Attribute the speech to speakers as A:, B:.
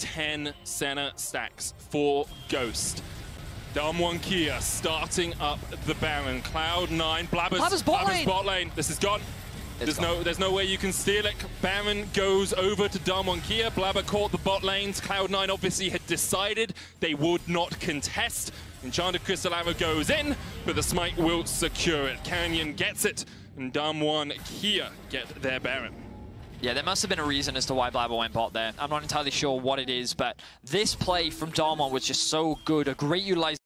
A: 10 center stacks for Ghost. Damwon Kia starting up the Baron. Cloud9, Blabbers,
B: Blabbers bot lane.
A: bot lane. This is gone. there's
B: gone.
A: no there's no way you can steal it. Baron goes over to Damwon Kia. Blabber caught the bot lanes. Cloud9 obviously had decided they would not contest. Enchanted Crystal Arrow goes in, but the smite will secure it. Canyon gets it, and Damwon Kia get their Baron.
B: Yeah, there must have been a reason as to why Blabber went bot there. I'm not entirely sure what it is, but this play from Damwon was just so good. A great utilization.